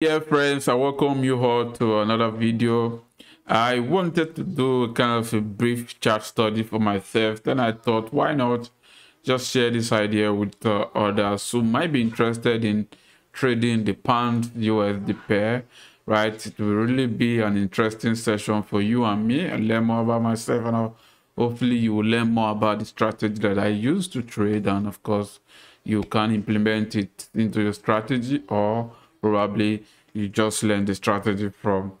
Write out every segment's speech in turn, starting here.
Yeah, friends, I welcome you all to another video. I wanted to do kind of a brief chart study for myself. Then I thought, why not just share this idea with uh, others who might be interested in trading the pound USD pair, right? It will really be an interesting session for you and me and learn more about myself and I'll, hopefully you will learn more about the strategy that I use to trade and of course you can implement it into your strategy or probably you just learn the strategy from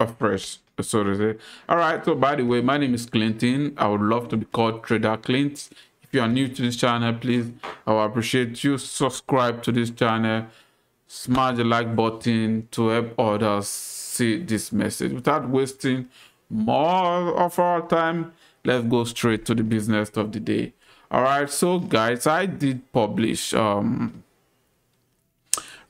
a fresh so to say. All right so by the way my name is clinton. I would love to be called trader clint. If you are new to this channel please i will appreciate you. Subscribe to this channel. Smash the like button to help others see this message. Without wasting more of our time let's go straight to the business of the day. All right so guys i did publish um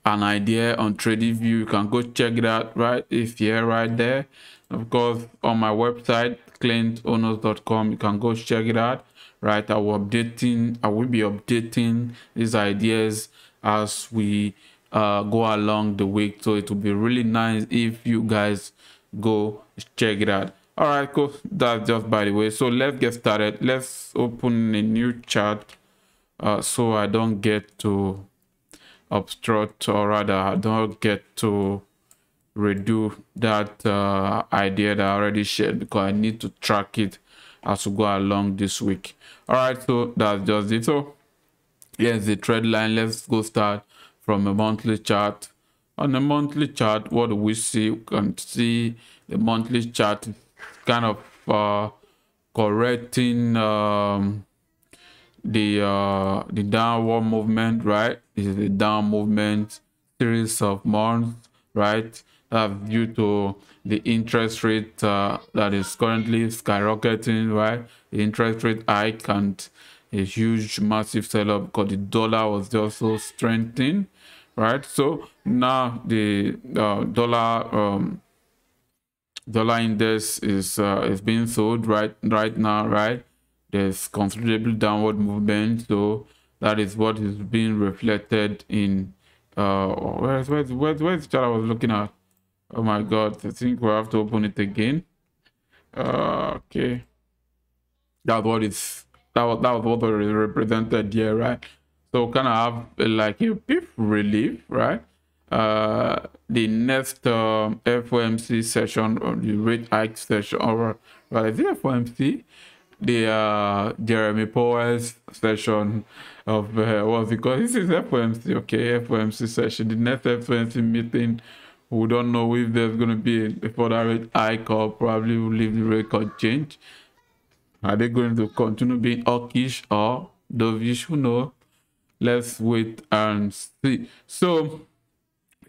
an idea on TradingView. You can go check it out right if you're right there. Of course, on my website, clintonos.com, you can go check it out. Right, I will updating. I will be updating these ideas as we uh, go along the week. So it will be really nice if you guys go check it out. All right, cool. That's just by the way. So let's get started. Let's open a new chart uh, so I don't get to obstruct or rather I don't get to redo that uh, idea that I already shared because I need to track it as we go along this week. All right, so that's just it. So here's the trend line. Let's go start from a monthly chart. On the monthly chart, what do we see? We can see the monthly chart kind of uh, correcting um, the uh the downward movement right? This is the down movement series of months right? That's due to the interest rate uh, that is currently skyrocketing right? The interest rate hike and a huge massive sell-up because the dollar was also strengthening right? So now the uh, dollar um dollar index is uh, is being sold right right now right there's considerable downward movement so that is what is being reflected in uh where's where's where's, where's the chart i was looking at? Oh my god i think we have to open it again. Uh okay. That's what it's that was that was what was represented here right? So kind of have like a relief right? Uh the next um fomc session or the rate hike session or well is it fomc the uh, Jeremy Powell's session of uh, what's it called? This is FOMC, okay, FOMC session. The next FOMC meeting, we don't know if there's going to be a further rate hike or probably will leave the record change. Are they going to continue being hawkish or dovish? Who knows? Let's wait and see. So,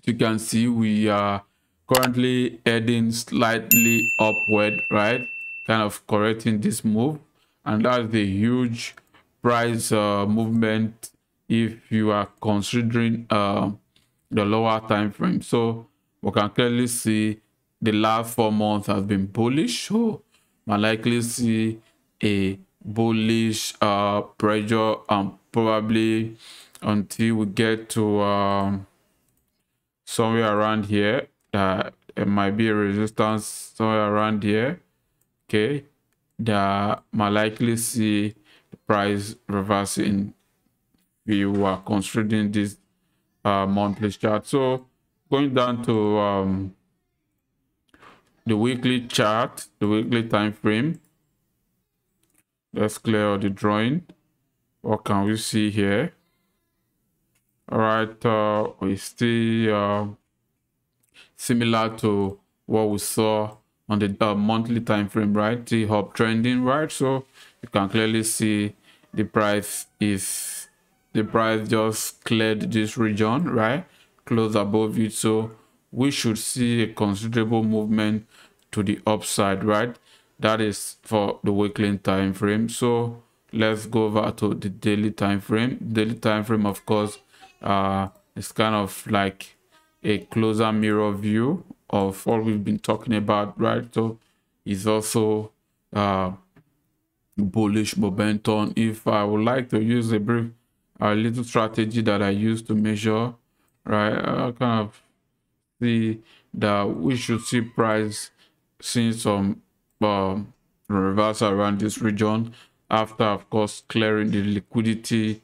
you can see, we are currently heading slightly upward, right? kind of correcting this move and that's the huge price uh, movement if you are considering uh, the lower time frame. So we can clearly see the last four months has been bullish. So I likely see a bullish uh, pressure and probably until we get to um, somewhere around here. That it might be a resistance somewhere around here. Okay that might likely see price reversing we were considering this uh, monthly chart. So going down to um, the weekly chart the weekly time frame let's clear the drawing. What can we see here? All right uh, we see uh, similar to what we saw on the uh, monthly time frame right? The hub trending right? So you can clearly see the price is the price just cleared this region right? Close above it. So we should see a considerable movement to the upside right? That is for the weekly time frame. So let's go over to the daily time frame. Daily time frame of course uh it's kind of like a closer mirror view of what we've been talking about, right? So it's also uh, bullish momentum. If I would like to use a brief, a little strategy that I use to measure, right? I kind of see that we should see price seeing some um, reversal around this region after of course clearing the liquidity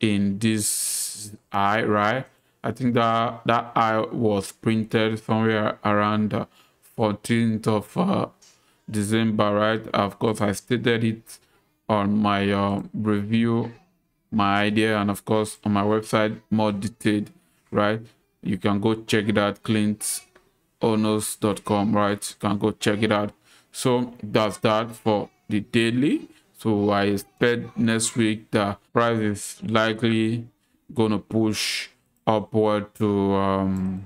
in this eye right i think that that eye was printed somewhere around the 14th of uh, december right? Of course i stated it on my uh, review my idea and of course on my website more detailed right? You can go check it out clintonos.com right? You can go check it out. So that's that for the daily. So i expect next week the price is likely gonna push upward to um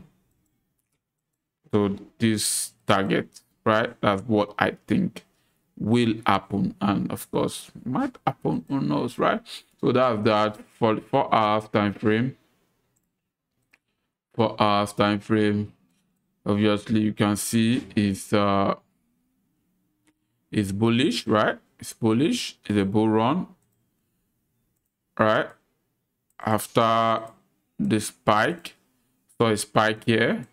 to this target right that's what i think will happen and of course might happen who knows right so that's that for four hours time frame four hours time frame obviously you can see it's uh it's bullish, right? It's bullish. It's a bull run, right? After the spike, so a spike here.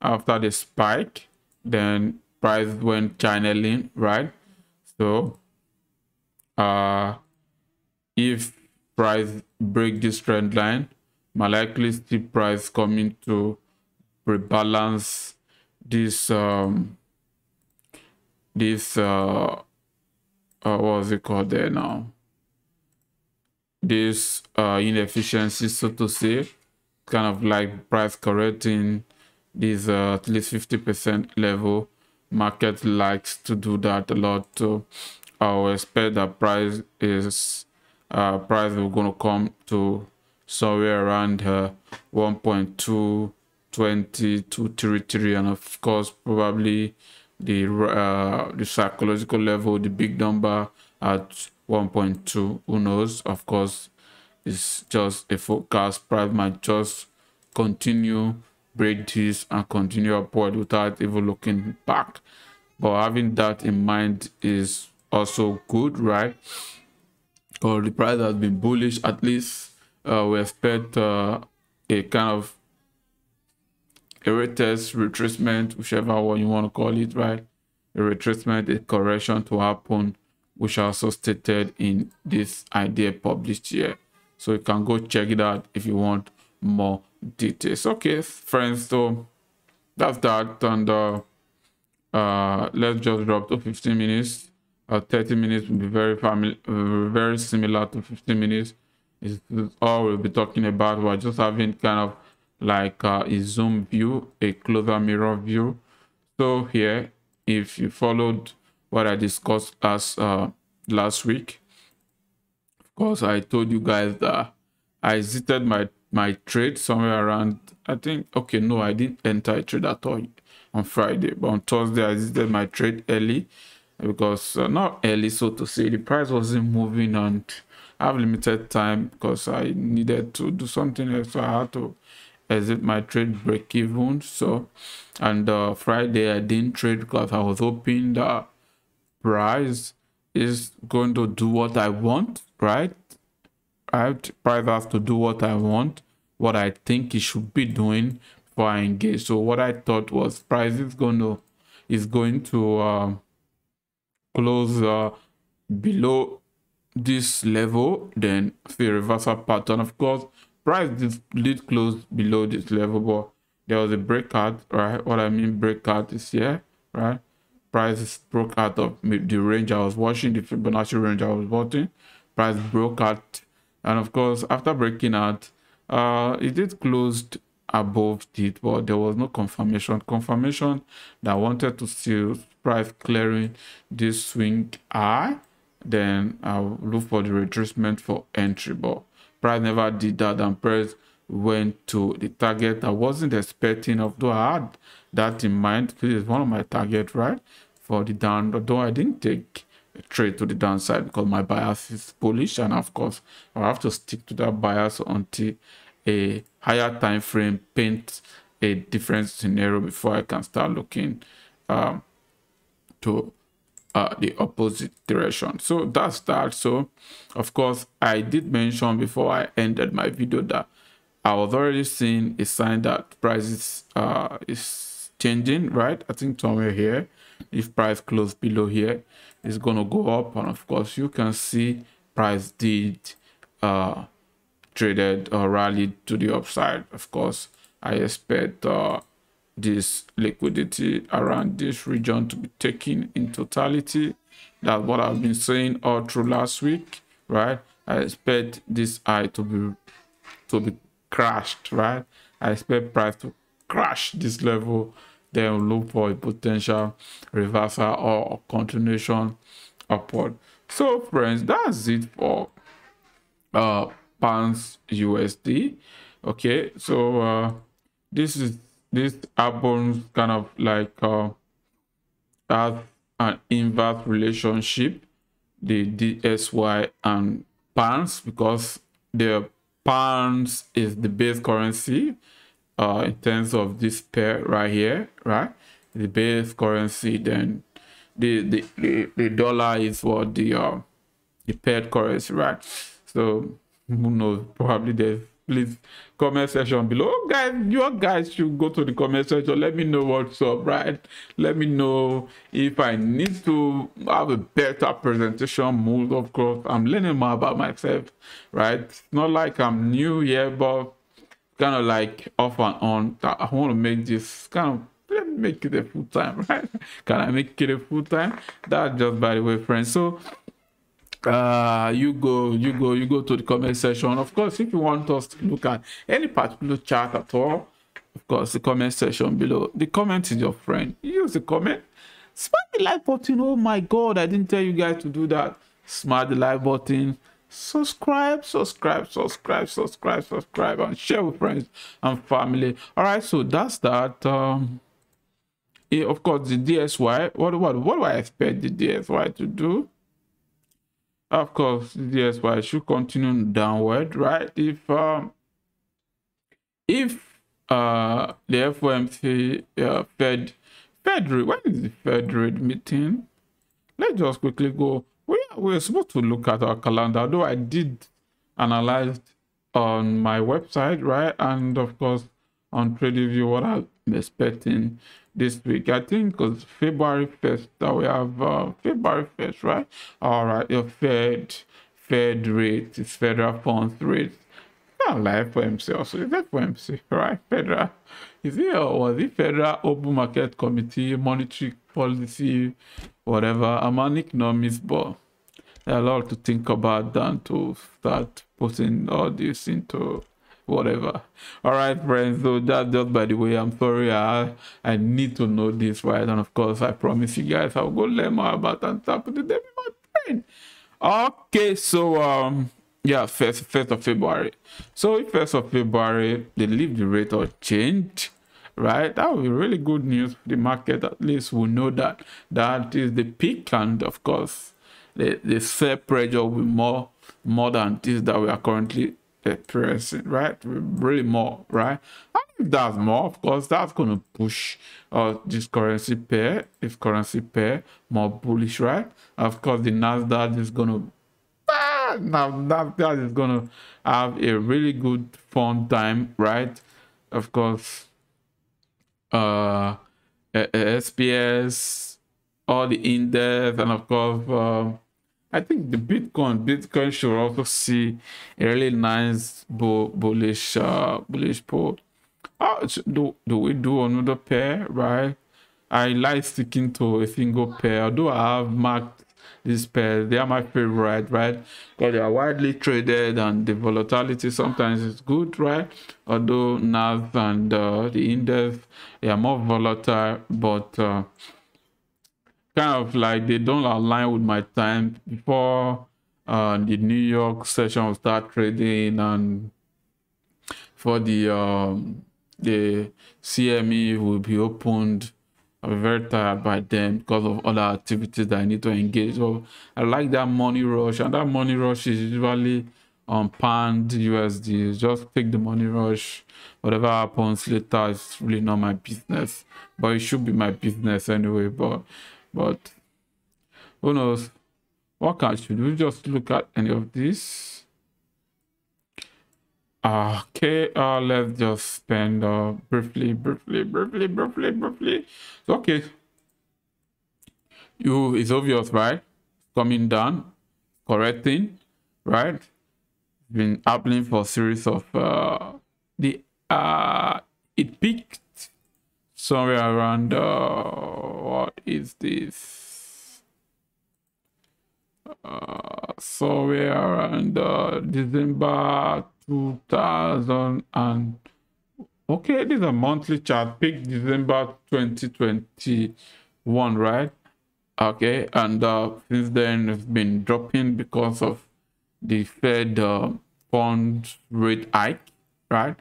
After the spike, then price went channeling, right? So, uh, if price break this trend line, my likely see price coming to rebalance this um this uh, uh what was it called there now this uh inefficiency so to say kind of like price correcting this uh, at least 50 percent level market likes to do that a lot so i'll expect that price is uh price is going to come to somewhere around uh 1.2 20 to 33 and of course probably the uh, the psychological level, the big number at 1.2. Who knows? Of course, it's just a forecast. Price might just continue break this and continue upward without even looking back. But having that in mind is also good, right? Or the price has been bullish. At least uh, we expect uh, a kind of a retest, retracement, whichever one you want to call it, right? A retracement, a correction to happen, which also stated in this idea published here. So you can go check it out if you want more details. Okay, friends, so that's that. And uh, uh, let's just drop to 15 minutes. Uh, 30 minutes will be very uh, very similar to 15 minutes. Is all we'll be talking about. We're just having kind of like uh, a zoom view, a closer mirror view. So here, if you followed what I discussed last uh, last week, course, I told you guys that I exited my my trade somewhere around. I think okay, no, I didn't enter a trade at all on Friday, but on Thursday I exited my trade early because uh, not early, so to say, the price wasn't moving and I have limited time because I needed to do something else, so I had to exit my trade break even so and uh, friday i didn't trade because i was hoping the price is going to do what i want right right price has to do what i want what i think it should be doing before i engage so what i thought was price is going to is going to uh, close uh, below this level then the reversal pattern of course price did close below this level, but there was a breakout, right? What I mean breakout is here, right? Price broke out of the range I was watching, the Fibonacci range I was watching. Price broke out, and of course, after breaking out, uh, it did closed above it, but there was no confirmation. Confirmation that wanted to see price clearing this swing high, then I'll look for the retracement for entry, but Price never did that and Price went to the target I wasn't expecting, although I had that in mind. This is one of my targets, right? For the down, although I didn't take a trade to the downside because my bias is bullish, and of course, I have to stick to that bias until a higher time frame paints a different scenario before I can start looking um, to uh, the opposite direction. So that's that. So of course, I did mention before I ended my video that I was already seeing a sign that prices uh, is changing, right? I think somewhere here, if price close below here, it's gonna go up, and of course you can see price did uh, traded or rallied to the upside. Of course, I expect uh, this liquidity around this region to be taken in totality. That's what I've been saying all through last week, right? I expect this eye to be to be crashed, right? I expect price to crash this level, then look for a potential reversal or continuation upward. So friends, that's it for uh pounds USD. Okay, so uh this is this happens kind of like uh has an inverse relationship the DXY and pounds because the pounds is the base currency uh, in terms of this pair right here, right? The base currency, then the the, the, the dollar is what the uh, the paired currency, right? So who knows? Probably there's please comment section below oh, guys your guys should go to the comment section let me know what's up right let me know if i need to have a better presentation mood of course i'm learning more about myself right it's not like i'm new here but kind of like off and on i want to make this kind of let me make it a full time right? Can i make it a full time? That's just by the way friends. So uh you go you go you go to the comment section. Of course if you want us to look at any particular chart at all of course the comment section below. The comment is your friend. Use the comment. Smash the like button. Oh my god i didn't tell you guys to do that. Smash the like button subscribe subscribe subscribe subscribe subscribe and share with friends and family. All right so that's that um yeah, of course the DXY what what what do i expect the DXY to do? Of course the it should continue downward right? If um if uh the fomc uh, fed fed when is the fed rate meeting? Let's just quickly go we we're supposed to look at our calendar though i did analyze on my website right and of course on TradingView what i'm expecting this week. I think because February 1st that we have uh, February 1st, right? All right, your Fed Fed rate is federal funds rate. Not like FOMC also. Is that FOMC, right? Federal. Is it or was it Federal Open Market Committee, Monetary Policy, whatever? I'm an economist, but a lot to think about than to start putting all this into whatever. All right friends so that just by the way i'm sorry i i need to know this right? And of course i promise you guys i'll go learn more about and putting them in my brain okay so um yeah first first of february. So first of february they leave the rate or change right that would be really good news for the market at least we know that that is the peak and of course the the sell pressure will be more more than this that we are currently experiencing, right? Really more, right? I think that's more, of course, that's going to push uh, this currency pair, if currency pair, more bullish, right? Of course, the Nasdaq is going to ah, now Nasdaq is going to have a really good fun time, right? Of course, uh, SPS, all the index, and of course, uh, I think the Bitcoin Bitcoin should also see a really nice bull, bullish uh, bullish pull. Oh, do do we do another pair, right? I like sticking to a single pair. Although I have marked these pairs, they are my favorite, right? Because they are widely traded and the volatility sometimes is good, right? Although NAS and uh, the index they are more volatile, but uh, kind of like they don't align with my time before uh, the New York session will start trading and for the um, the CME will be opened. I'm very tired by then because of other activities that I need to engage. So I like that money rush, and that money rush is usually on pound USD. Just take the money rush. Whatever happens later is really not my business, but it should be my business anyway. But but who knows? What can should we just look at any of this? Okay, uh, let's just spend uh, briefly, briefly, briefly, briefly, briefly. Okay, you it's obvious, right? Coming down, correcting, right? Been happening for a series of uh, the uh, it peaked somewhere around uh, what is this? Uh, somewhere around uh, December 2000 and okay this is a monthly chart. Peak december 2021 right? Okay and uh, since then it's been dropping because of the fed uh, fund rate hike right?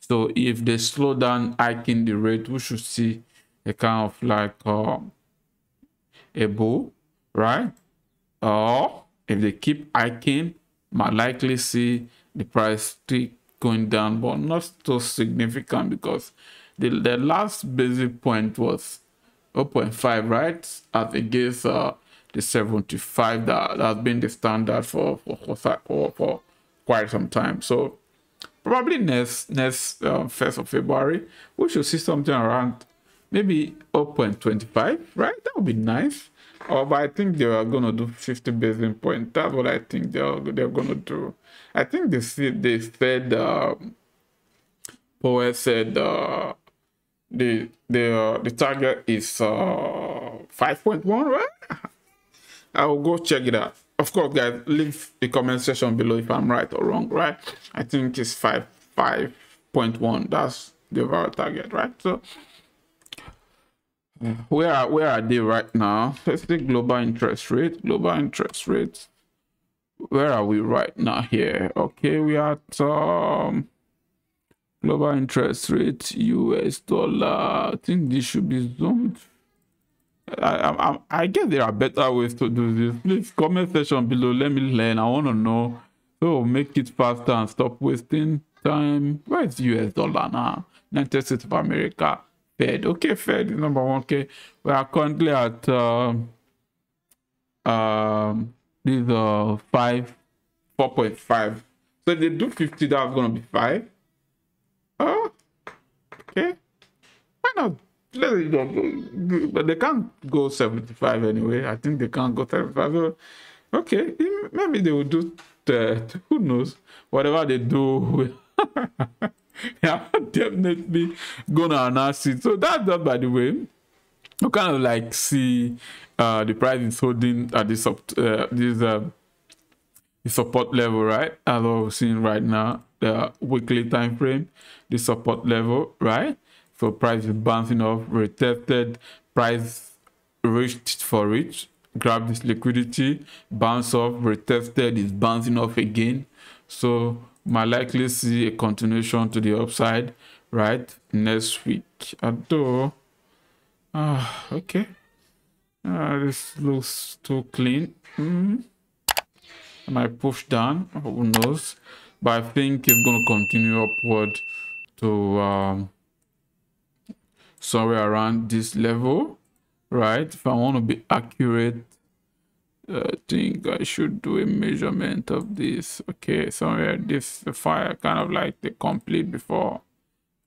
So if they slow down hiking the rate we should see a kind of like uh, a bull right? Or if they keep hiking might likely see the price still going down, but not so significant because the, the last basic point was 0.5, right? As against uh, the 75 that, has been the standard for, for, for, for quite some time. So probably next next uh, 1st of February, we should see something around maybe 0.25, right? That would be nice. Oh, but I think they are gonna do 50 basis point. That's what I think they're they're gonna do. I think they see they said uh, Powell said uh, the the uh, the target is uh 5.1, right? I will go check it out. Of course, guys, leave the comment section below if I'm right or wrong, right? I think it's 5 5.1. That's the overall target, right? So where are where are they right now? Let's see global interest rate. Global interest rate. Where are we right now here? Okay, we are at um global interest rate US dollar. I think this should be zoomed. I, I, I guess there are better ways to do this. Please comment section below. Let me learn. I want to know. So make it faster and stop wasting time. Where is US dollar now? United States of America. Fed. Okay, Fed is number one. Okay, we are currently at um, um these uh five, four point five. So if they do fifty, that's gonna be five. Oh, okay. Why not? But they can't go seventy-five anyway. I think they can't go seventy-five. Okay, maybe they will do. that. who knows? Whatever they do. yeah, definitely gonna announce it. So that's that by the way. You kind of like see uh the price is holding at this up uh, this uh the support level, right? As we're seeing right now, the weekly time frame, the support level, right? So price is bouncing off, retested, price reached for reach, grab this liquidity, bounce off, retested, is bouncing off again. So might likely see a continuation to the upside right next week. Although ah okay. Uh, this looks too clean. Mm. I might push down. Who knows? But I think it's going to continue upward to um, somewhere around this level right? If I want to be accurate I think I should do a measurement of this. Okay, somewhere this fire kind of like the complete before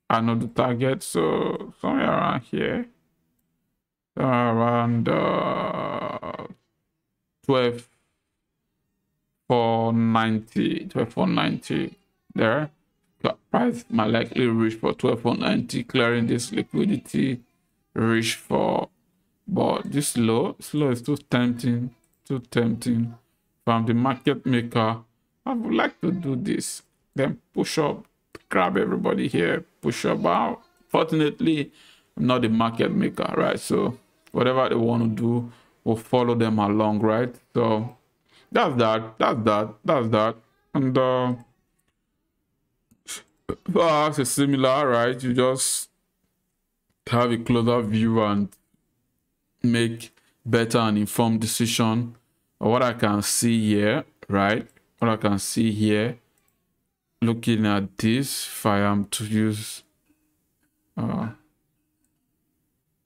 I know the target. So somewhere around here, around uh, 12 490, 12 490 there. Price might likely reach for 12 490, clearing this liquidity reach for but this low, this low is too tempting too tempting from the market maker. I would like to do this. Then push up, grab everybody here, push up out. Fortunately, I'm not the market maker, right? So whatever they want to do, we'll follow them along, right? So that's that, that's that, that's that. And uh that's a similar, right? You just have a closer view and make better and informed decision what I can see here, right? What I can see here, looking at this, if I am to use uh,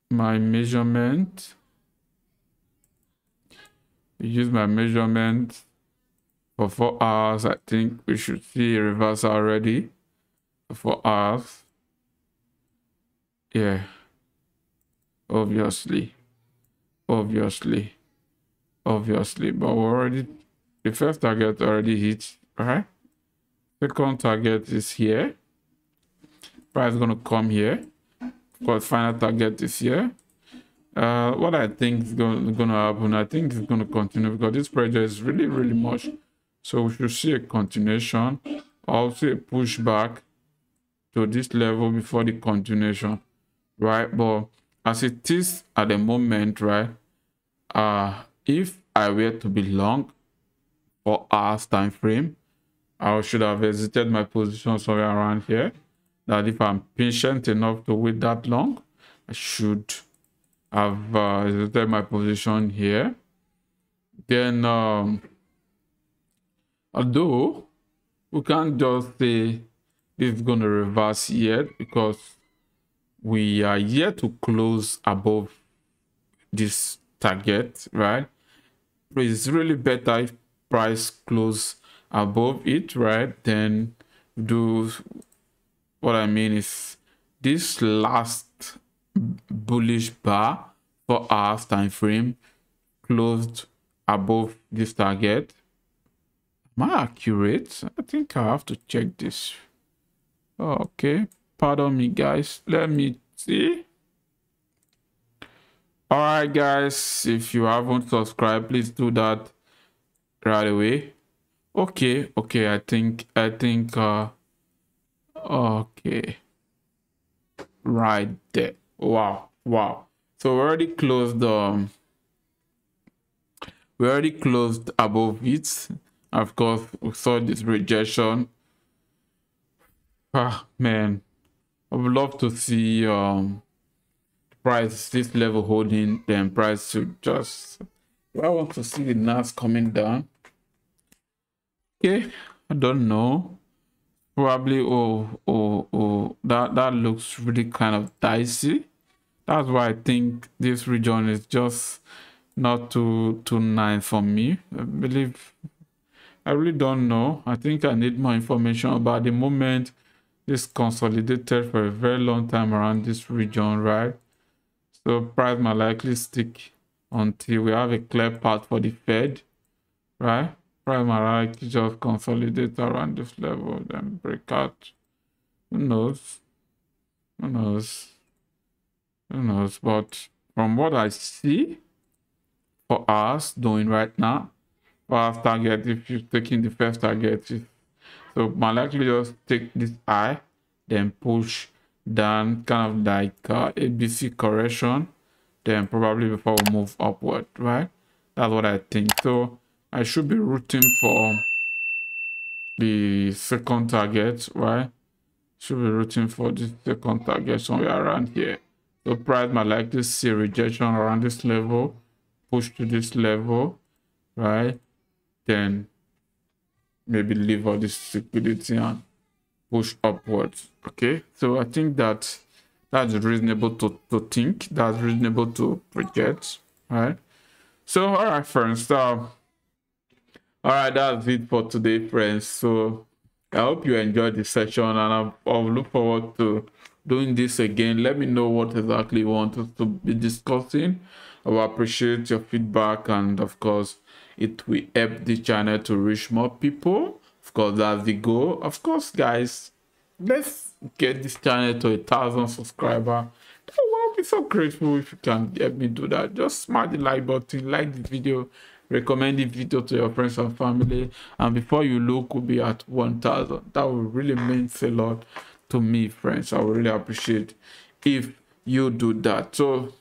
my measurement, use my measurement for four hours, I think we should see a reversal already. for us yeah obviously obviously obviously but we already the first target already hit right second target is here price is going to come here because final target is here uh, what I think is going to happen, I think it's going to continue because this pressure is really, really much. So we should see a continuation, also a pushback to this level before the continuation, right? But as it is at the moment, right? Uh, if I were to be long for hours time frame, I should have exited my position somewhere around here. That if I'm patient enough to wait that long, I should I've uh, my position here. Then, um, although we can't just say this is going to reverse yet because we are yet to close above this target, right? It's really better if price close above it, right? Then do what I mean is this last bullish bar for hours time frame closed above this target. Am i accurate? I think i have to check this. Okay pardon me guys. Let me see all right guys if you haven't subscribed please do that right away okay okay i think i think uh okay right there Wow, wow. So we already closed um we already closed above it. Of course, we saw this rejection. Ah man, I would love to see um price this level holding then price to just I want to see the NAS coming down. Okay, I don't know. Probably oh oh oh that that looks really kind of dicey. That's why i think this region is just not too too nice for me. I believe i really don't know. I think i need more information about the moment this consolidated for a very long time around this region right so price might likely stick until we have a clear path for the fed right primary just consolidate around this level, then break out. Who knows? Who knows? Who knows? But from what I see for us doing right now, first target, if you're taking the first target, so my likely just take this eye, then push down, kind of like uh, ABC correction, then probably before we move upward, right? That's what I think. So I should be rooting for the second target, right? Should be rooting for the second target somewhere around here. So price might like likely see rejection around this level, push to this level, right? Then maybe leave all this liquidity and push upwards. Okay, so I think that that's reasonable to, to think, that's reasonable to project, right? So all right, friends. So all right that's it for today friends so i hope you enjoyed this session and I'll, I'll, look forward to doing this again let me know what exactly you want us to be discussing i will appreciate your feedback and of course it will help the channel to reach more people of course that's the goal of course guys let's get this channel to a thousand subscriber. That will be so grateful if you can help me do that. Just smash the like button like the video recommend the video to your friends and family. And before you look we'll be at 1000 that will really mean a lot to me friends. I would really appreciate if you do that. So